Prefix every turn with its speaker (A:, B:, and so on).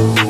A: Bye.